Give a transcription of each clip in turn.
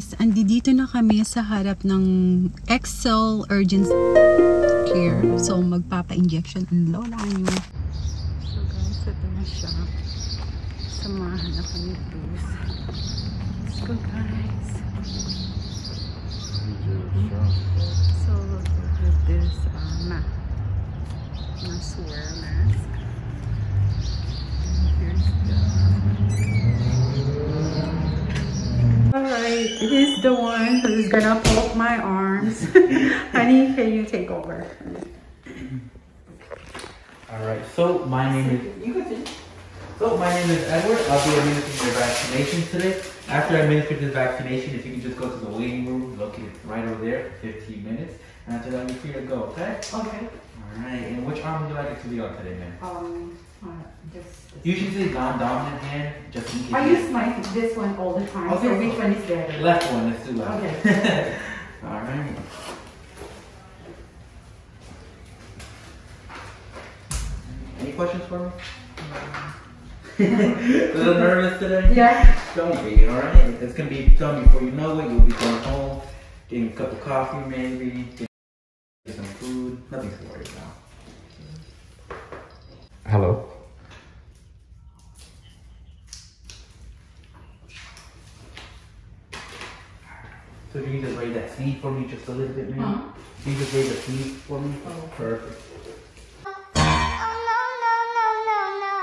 guys, andito na kami sa harap ng Excel Urgent Care. So, magpapa-injection ang lola niyo. So guys, ito na siya. Samahan na kami please. Let's go guys. So, with this uh, ma must wear mask. One who's gonna poke my arms. Honey, can you take over? All right. So my name is. So my name is Edward. I'll be administering your vaccination today. After I administer this vaccination, if you can just go to the waiting room, located right over there, 15 minutes, and after that, you're free to go. Okay. Okay. All right. And which arm would you like it to be on today, man? Um, uh, just. Usually say non-dominant hand, just in case. I use my this one all the time. So Okay. which one is better? left one. Let's do that. Okay. All right. Any questions for me? A little nervous today? Yeah. Don't be, alright? It's gonna be done before you know it. You'll be going home, getting a cup of coffee maybe, getting some food. Nothing to worry about. Hello. So if you can just raise that seat for me just a little bit, man. Huh? You just raise the seat for me? Oh. Perfect. Oh no no no no no!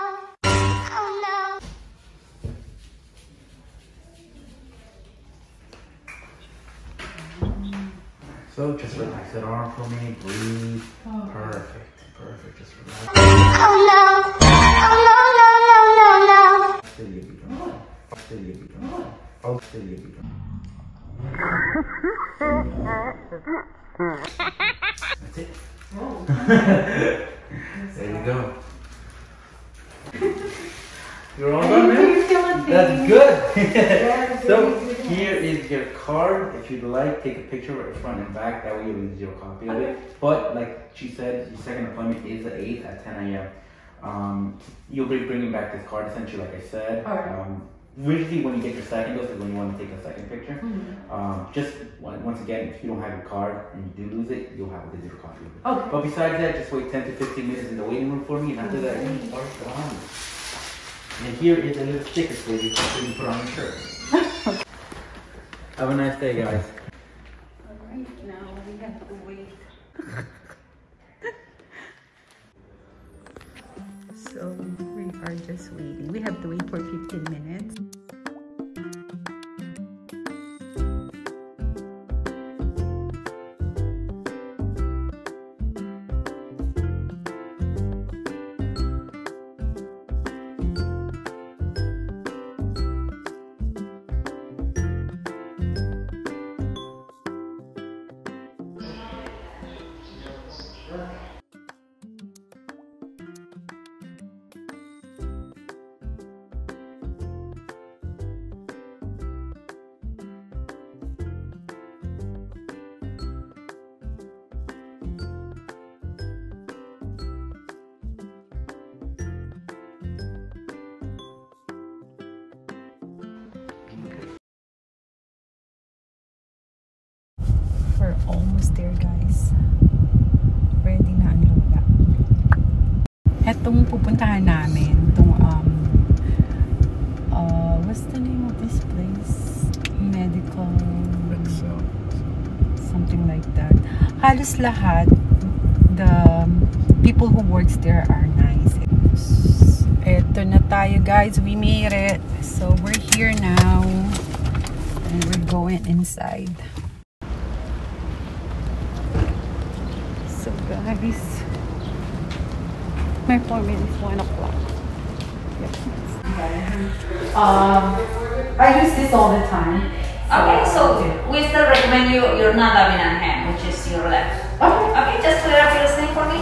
Oh no! So just relax that arm for me. Breathe. Oh. Perfect. Perfect. Just relax. Oh no! Oh no no no no no! Still you'll be done. Still you'll be done. Oh, still you'll be done. Oh. That's it. there you go. You're all done, man? That's good. so here is your card. If you'd like, take a picture right front and back. That way you'll zero copy of it. But like she said, your second appointment is the 8th at 10 a.m. Um, you'll be bringing back this card essentially, like I said. Um, usually when you get your second dose is when you want to take a second picture. Mm-hmm. Um, just once again, if you don't have your card and you do lose it, you'll have a digital copy of it. Okay. But besides that, just wait 10 to 15 minutes in the waiting room for me, and after that, you are done. And here is a little sticker for you so you can put on your shirt. Have a nice day, guys. Alright, now we have to wait. so are just waiting. We have to wait for 15 minutes. Almost there, guys. Ready na ang lola. Etong pupuntahan namin, itong um, uh, what's the name of this place? Medical, something like that. Halos lahat, the people who works there are nice. Eto na tayo guys, we made it. So we're here now. And we're going inside. Guys, my appointment is 1 o'clock. Yep. Um, I use this all the time. Okay, so we still recommend you your non-dominant hand, which is your left. Okay. Okay, just clear up your sleeve for me.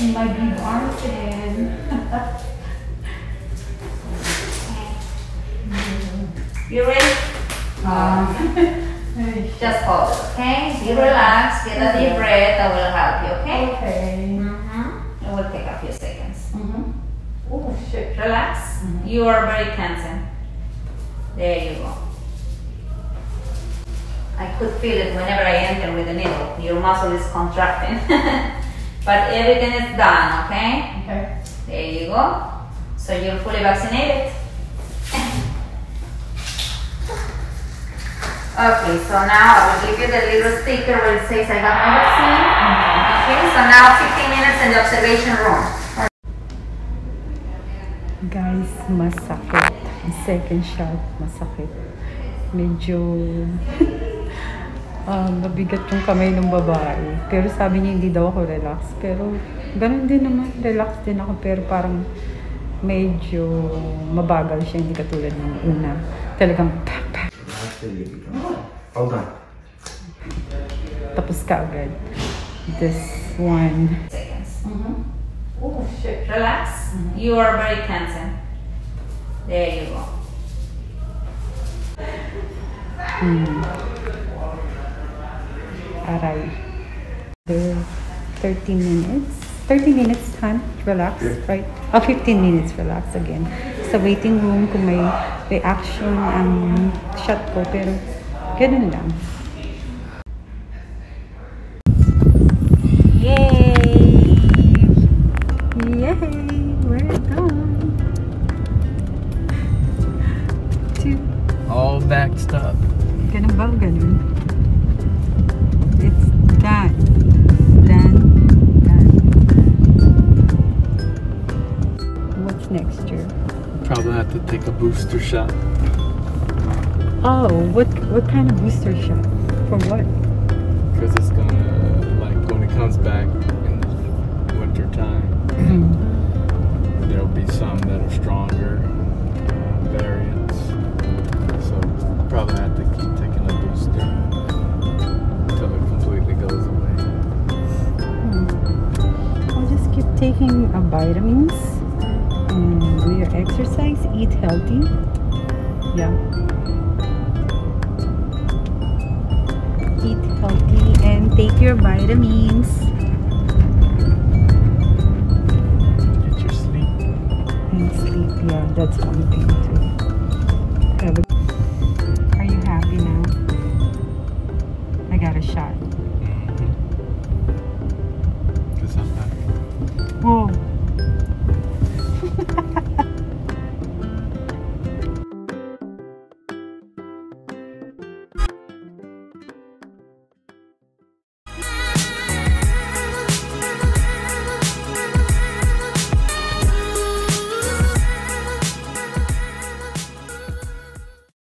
In my big arms again. You ready? Um, Just hold it, okay? Be relaxed, get a deep breath, I will help you, okay? okay. Mm-hmm. It will take a few seconds. Mm-hmm. Oh shit. Relax. Mhm. You are very tense. There you go. I could feel it whenever I enter with the needle. Your muscle is contracting. but everything is done, okay? Okay. There you go. So you're fully vaccinated. Okay, so now I will give you the little sticker where it says I got my vaccine. Okay, so now 15 minutes in the observation room. Guys, masakit. Second shot, masakit. Medyo um, mabigat yung kamay ng babae. Pero sabi niya hindi daw ako relax. Pero ganun din naman, relax din ako. Pero parang medyo mabagal siya, hindi katulad ng una. Talagang pa, pa, Hold on. tapos ka agad. This one. Seconds. Oh shit. Relax. Mm-hmm. You are very tense. There you go. Hmm. Aray. The 30 minutes. 30 minutes, time. Relax, right? Oh, 15 minutes, relax again. Sa waiting room, kung may reaction um, ang shot ko, pero ganun lang. Yay! Yay! We're done! Two. All backed up. Ba? Ganun. It's done. Done. Done. What's next year? Probably have to take a booster shot Oh, what what kind of booster shot? For what? because it's gonna like when it comes back in the winter time. There'll be some that are stronger uh, variants, so probably have to keep taking a booster until it completely goes away. I'll just keep taking uh, vitamins and do your exercise, eat healthy. Yeah. healthy and take your vitamins. Get your sleep. And sleep, yeah, that's one thing too. Have a